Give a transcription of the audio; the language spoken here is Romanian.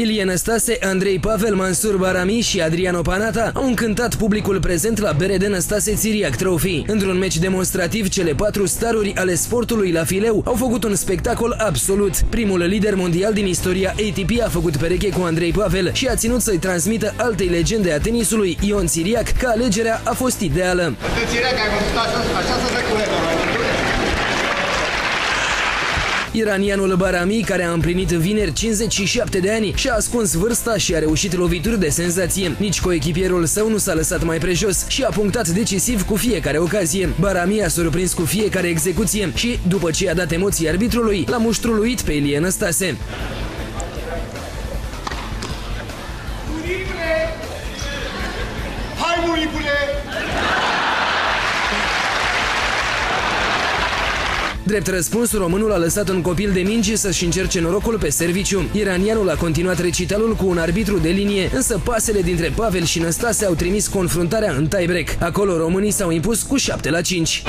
Ilie Năstase, Andrei Pavel, Mansur Barami și Adriano Panata au încântat publicul prezent la BRD Năstase Țiriac Trophy. Într-un meci demonstrativ, cele patru staruri ale sportului la fileu au făcut un spectacol absolut. Primul lider mondial din istoria ATP a făcut pereche cu Andrei Pavel și a ținut să-i transmită altei legende a tenisului, Ion Țiriac, că alegerea a fost ideală. Țiriac, ai văzut așa, Iranianul Barami, care a împlinit vineri 57 de ani, și-a ascuns vârsta și a reușit lovituri de senzație. Nici coechipierul său nu s-a lăsat mai prejos și a punctat decisiv cu fiecare ocazie. Barami a surprins cu fiecare execuție și, după ce a dat emoții arbitrului, l-a muștruluit pe Ilie Năstase. Hai, muripule! Drept răspuns, românul a lăsat un copil de mingi să-și încerce norocul pe serviciu. Iranianul a continuat recitalul cu un arbitru de linie, însă pasele dintre Pavel și Năstase au trimis confruntarea în tiebreak. Acolo românii s-au impus cu 7 la 5.